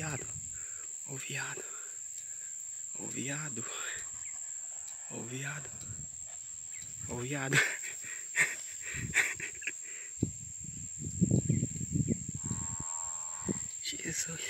viado. Ô viado. Ô viado. Ô viado. Ô viado. Jesus.